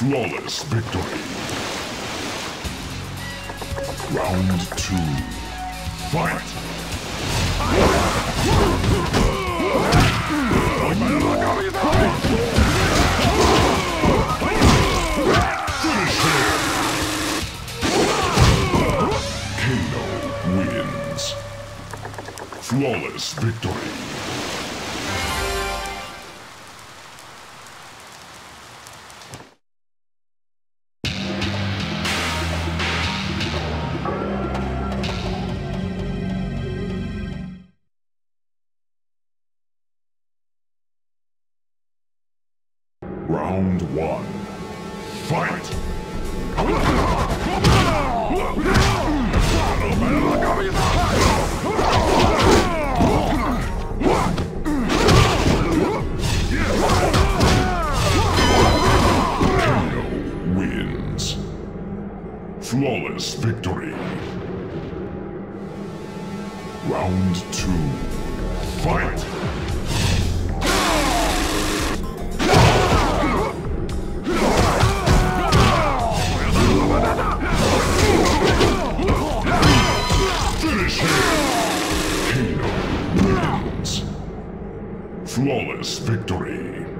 Flawless victory. Round two. Fight! Kano wins. Flawless victory. Victory. Round two. Fight! Finish wins. Flawless victory.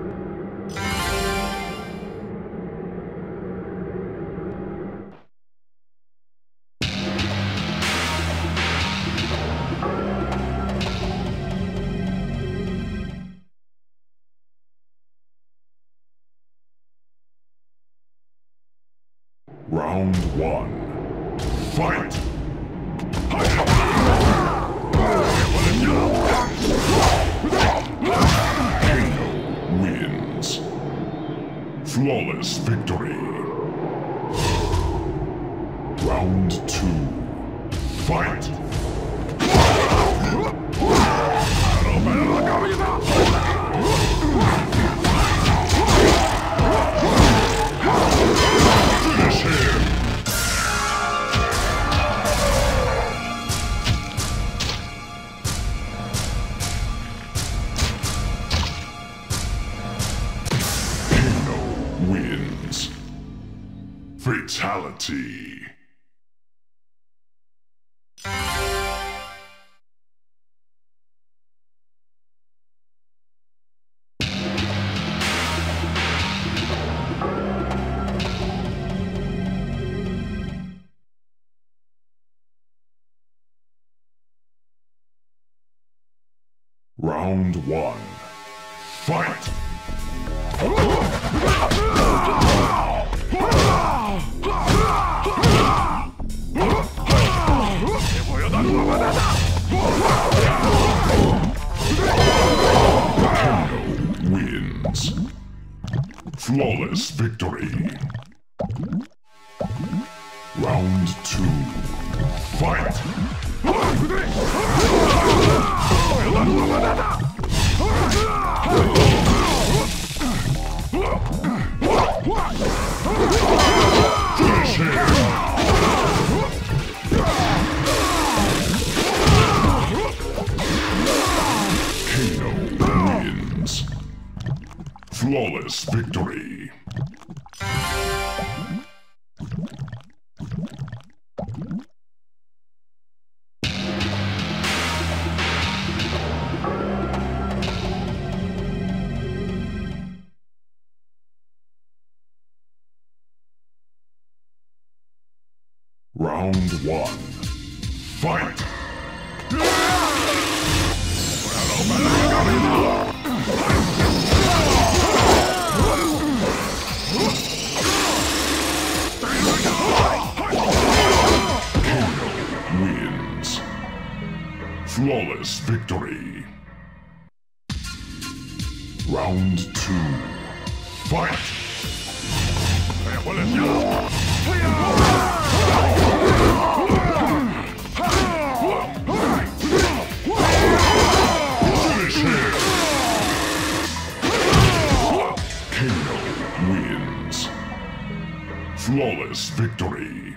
Round one. Fight! Kano wins. Flawless victory. Round two. Fight! One. Fight! Kano wins. Flawless victory. Round two. Fight! Flawless victory. Round one. Fight! Flawless victory. Round two. Fight! Finish him! Kano wins. Flawless victory.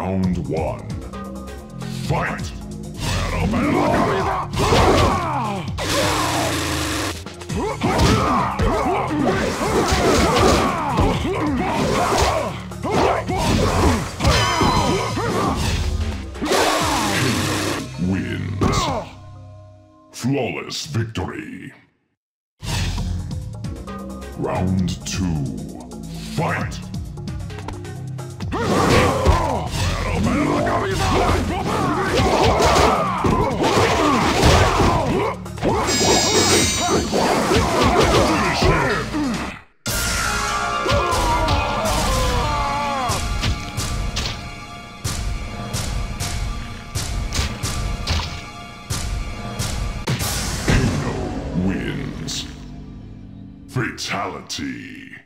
Round one. Fight! wins. Flawless victory. Round two. Fight! Fatality.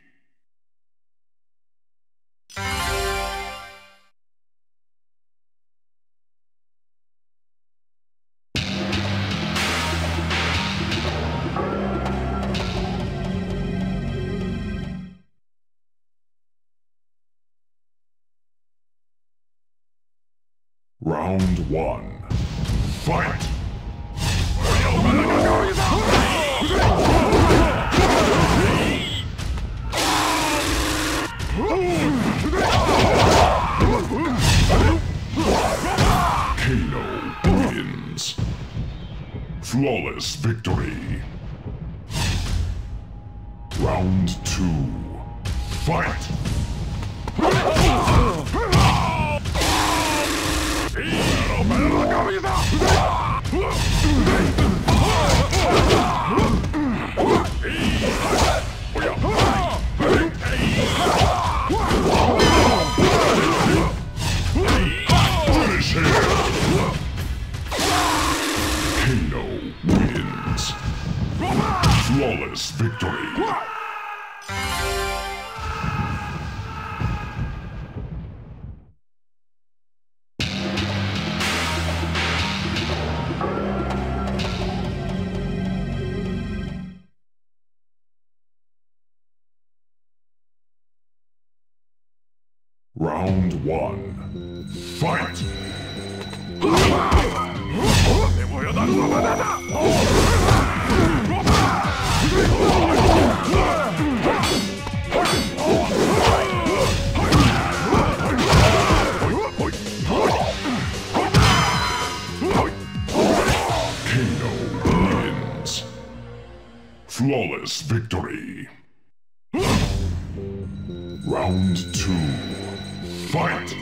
Round one. Fight! Kano wins. Flawless victory. Round two. Fight! Finish Round one. Fight! Flawless victory. Round two. Fight!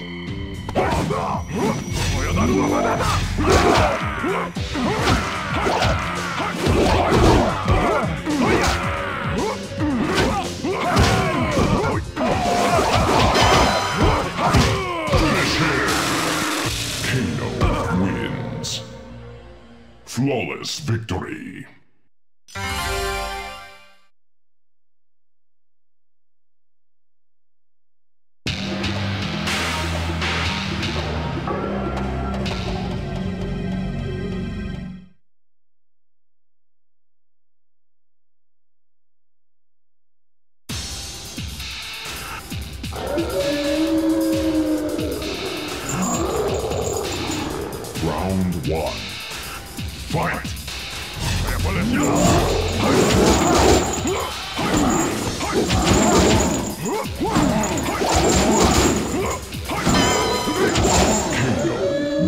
Kano wins. Flawless victory. Round one. Fight!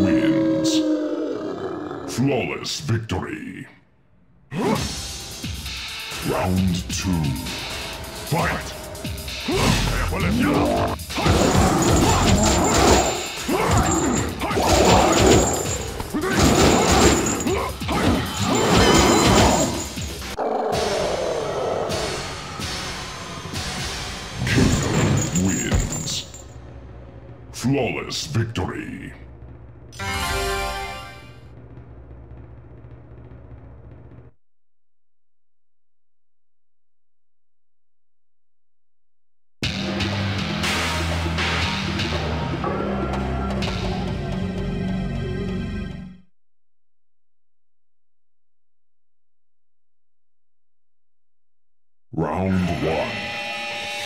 Wins. Flawless victory. Round two. Fight! Flawless victory. Round one.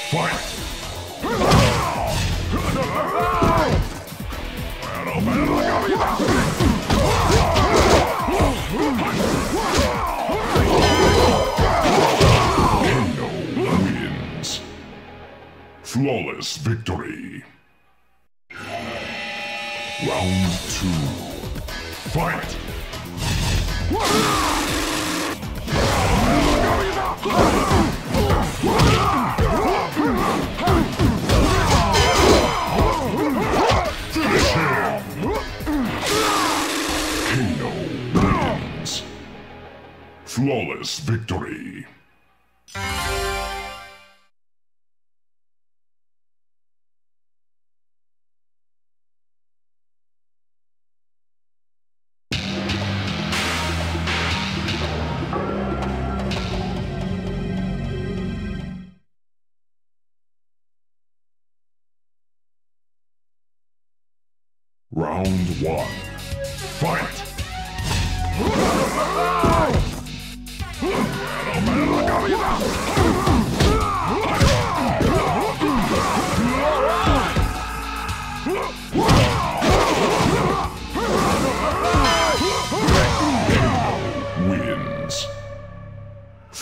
Fight! Flawless victory. Round two. Fight! Finish him! Kano wins. Flawless victory.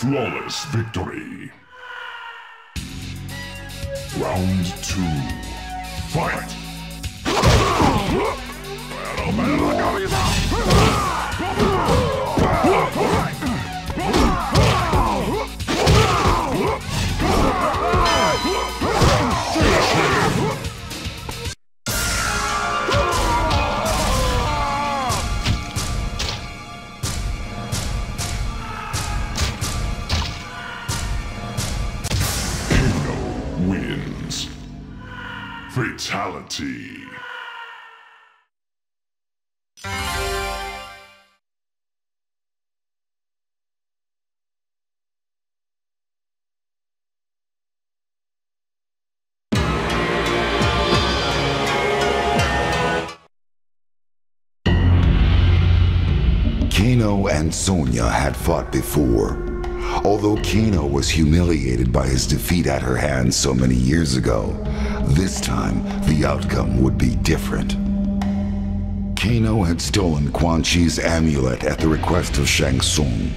Flawless victory. Round two. Fight! Fatality. Kano and Sonya had fought before. Although Kano was humiliated by his defeat at her hands so many years ago, this time the outcome would be different. Kano had stolen Quan Chi's amulet at the request of Shang Tsung.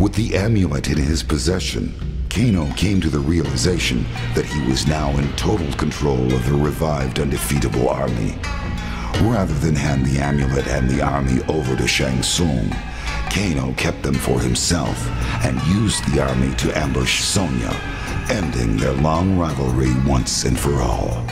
With the amulet in his possession, Kano came to the realization that he was now in total control of the revived undefeatable army. Rather than hand the amulet and the army over to Shang Tsung, Kano kept them for himself and used the army to ambush Sonya, ending their long rivalry once and for all.